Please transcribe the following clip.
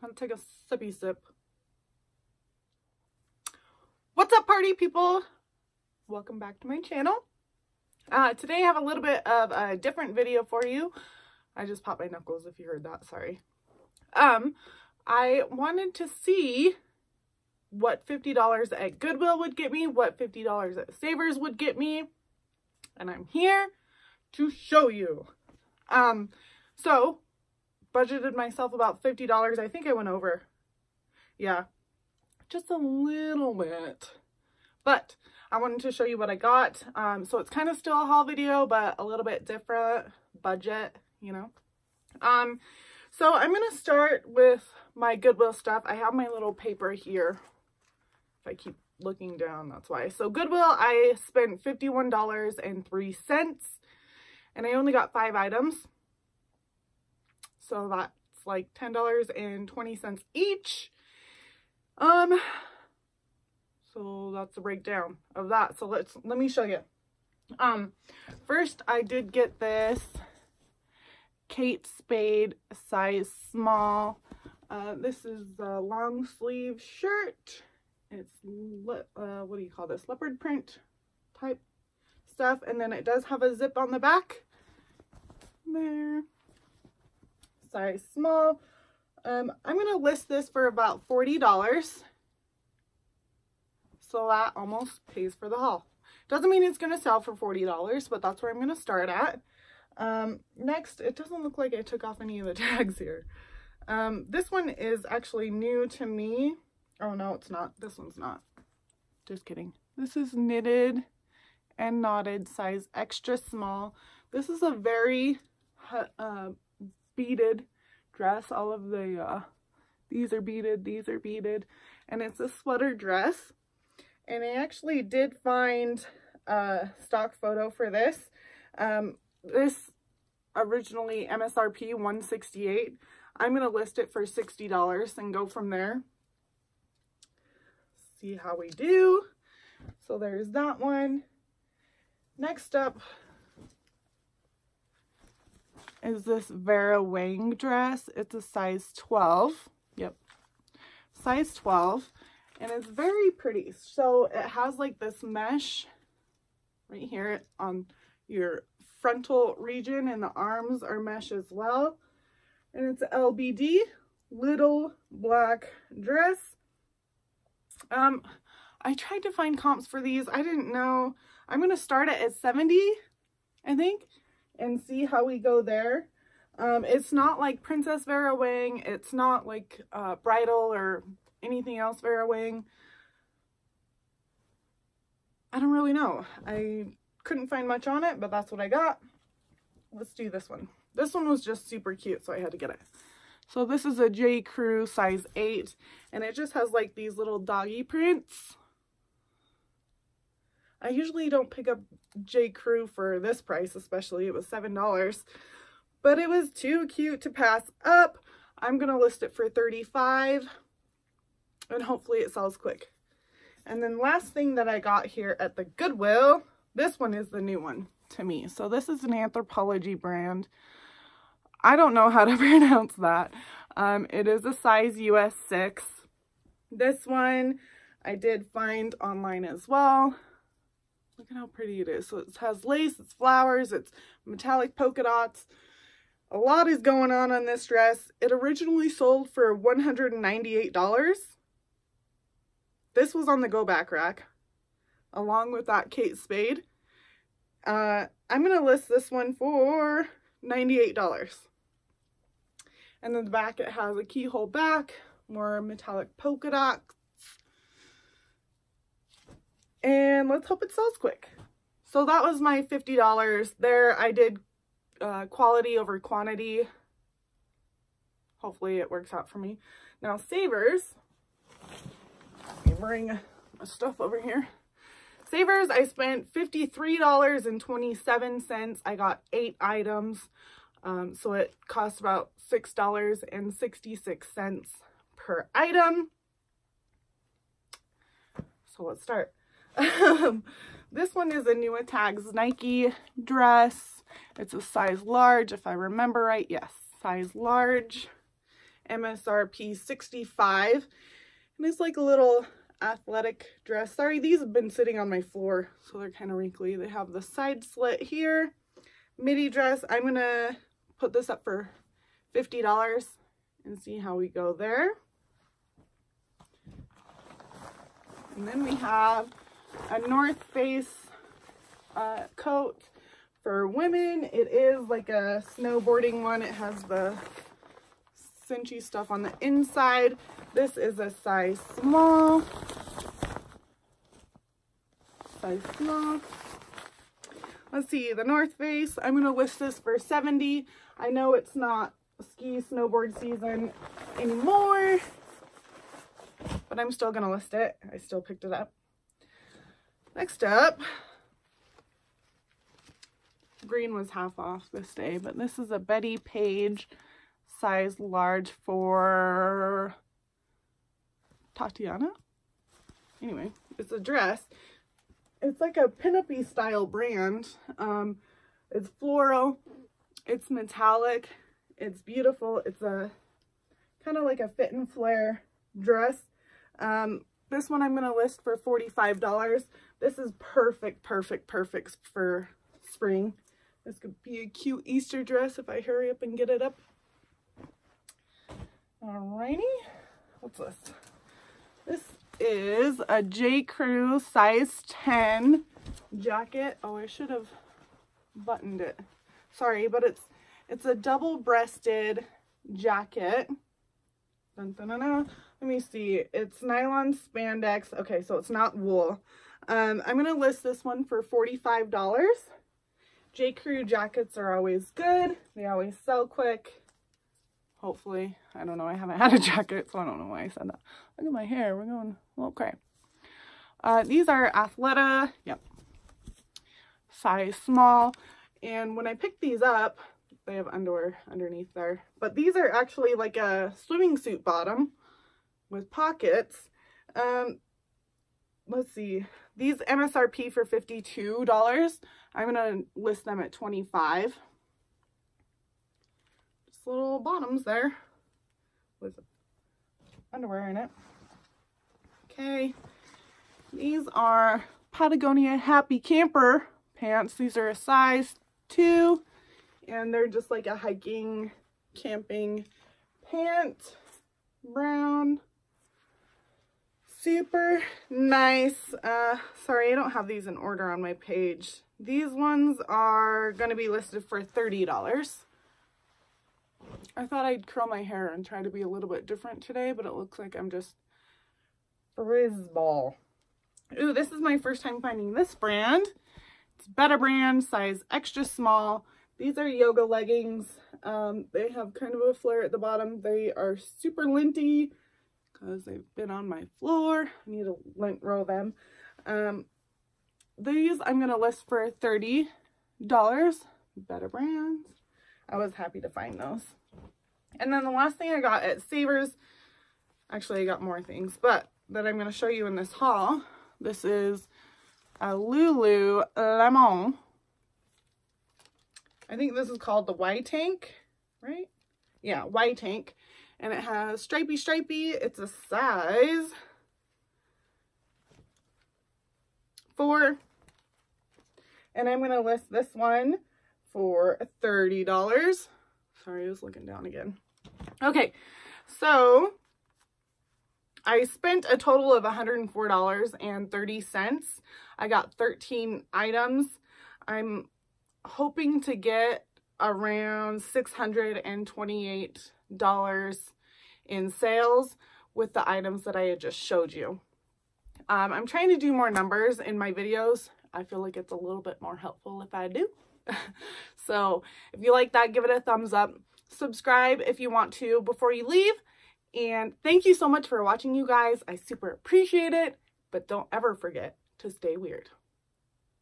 Gonna take a sippy sip. What's up party people? Welcome back to my channel. Uh, today I have a little bit of a different video for you. I just popped my knuckles if you heard that, sorry. Um, I wanted to see what $50 at Goodwill would get me, what $50 at Savers would get me, and I'm here to show you. Um, so budgeted myself about $50. I think I went over. Yeah, just a little bit. But I wanted to show you what I got. Um, so it's kind of still a haul video, but a little bit different budget, you know. Um, so I'm going to start with my Goodwill stuff. I have my little paper here. If I keep looking down, that's why. So Goodwill, I spent $51.03 and I only got five items. So that's like $10.20 each. Um, so that's a breakdown of that. So let's, let me show you. Um, first I did get this Kate Spade size small. Uh, this is a long sleeve shirt. It's, uh, what do you call this? Leopard print type stuff. And then it does have a zip on the back. There. Size small. Um, I'm going to list this for about $40. So that almost pays for the haul. Doesn't mean it's going to sell for $40, but that's where I'm going to start at. Um, next, it doesn't look like I took off any of the tags here. Um, this one is actually new to me. Oh, no, it's not. This one's not. Just kidding. This is knitted and knotted size extra small. This is a very uh, beaded dress. All of the, uh, these are beaded, these are beaded. And it's a sweater dress. And I actually did find a stock photo for this. Um, this originally MSRP 168 I'm going to list it for $60 and go from there. See how we do. So there's that one. Next up is this Vera Wang dress. It's a size 12. Yep. Size 12. And it's very pretty. So it has like this mesh right here on your frontal region and the arms are mesh as well. And it's LBD, little black dress. Um, I tried to find comps for these. I didn't know. I'm going to start it at 70, I think, and see how we go there. Um, it's not like Princess Vera Wang. It's not like uh, Bridal or anything else Vera Wang. I don't really know. I couldn't find much on it, but that's what I got. Let's do this one. This one was just super cute, so I had to get it. So this is a J. Crew size 8, and it just has like these little doggy prints. I usually don't pick up J. Crew for this price, especially. It was $7. But it was too cute to pass up. I'm going to list it for 35 and hopefully it sells quick. And then last thing that I got here at the Goodwill, this one is the new one to me. So this is an Anthropologie brand. I don't know how to pronounce that. Um, it is a size US 6. This one I did find online as well. Look at how pretty it is. So it has lace, it's flowers, it's metallic polka dots. A lot is going on on this dress. It originally sold for $198. This was on the go back rack along with that Kate Spade. Uh, I'm going to list this one for $98. And then the back, it has a keyhole back, more metallic polka dots. And let's hope it sells quick. So that was my $50 there. I did uh, quality over quantity. Hopefully it works out for me. Now Savers, bring my stuff over here. Savers, I spent $53.27. I got eight items. Um, so it cost about $6.66 per item. So let's start. Um, this one is a new Tags Nike dress. It's a size large, if I remember right. Yes, size large. MSRP 65. And it's like a little athletic dress. Sorry, these have been sitting on my floor, so they're kind of wrinkly. They have the side slit here. Midi dress. I'm going to put this up for $50 and see how we go there. And then we have a North Face uh, coat for women. It is like a snowboarding one. It has the cinchy stuff on the inside. This is a size small. Size small. Let's see, the North Face, I'm going to list this for 70 I know it's not ski snowboard season anymore, but I'm still going to list it. I still picked it up. Next up, green was half off this day, but this is a Bettie Page size large for Tatyana. Anyway, it's a dress. It's like a pinup style brand. Um, it's floral. It's metallic. It's beautiful. It's a kind of like a fit and flare dress. Um, this one I'm going to list for $45. This is perfect, perfect, perfect for spring. This could be a cute Easter dress if I hurry up and get it up. Alrighty. What's this? This is a J. Crew size 10 jacket. Oh, I should have buttoned it. Sorry, but it's it's a double-breasted jacket. Dun, dun, dun. Let me see. It's nylon spandex. Okay, so it's not wool. Um, I'm going to list this one for $45. J. Crew jackets are always good. They always sell quick. Hopefully. I don't know. I haven't had a jacket, so I don't know why I said that. Look at my hair. We're going a little cray. Uh, these are Athleta. Yep. Size small. And when I picked these up, they have underwear underneath there. But these are actually like a swimming suit bottom with pockets. Um, let's see. These MSRP for $52. I'm going to list them at 25 Just little bottoms there with underwear in it. Okay. These are Patagonia Happy Camper pants. These are a size two and they're just like a hiking camping pant brown super nice. Uh sorry i don't have these in order on my page. These ones are going to be listed for $30 i thought i'd curl my hair and try to be a little bit different today but it looks like i'm just frizzball Ooh, this is my first time finding this brand. It's Betabrand size extra small. These are yoga leggings. Um, they have kind of a flare at the bottom. They are super linty because they've been on my floor. I need to lint roll them. Um, these I'm going to list for $30. Betabrands. I was happy to find those. And then the last thing I got at Savers, actually I got more things, but that I'm going to show you in this haul. This is a Lululemon. I think this is called the Y Tank, right? Yeah, Y Tank. And it has stripey stripey. It's a size four. And I'm going to list this one for $30. Sorry, I was looking down again. Okay, so I spent a total of $104.30. I got 13 items. I'm hoping to get around $628 in sales with the items that I had just showed you. Um, I'm trying to do more numbers in my videos. I feel like it's a little bit more helpful if I do. so if you like that, give it a thumbs up. Subscribe if you want to before you leave. And thank you so much for watching, you guys. I super appreciate it. But don't ever forget to stay weird.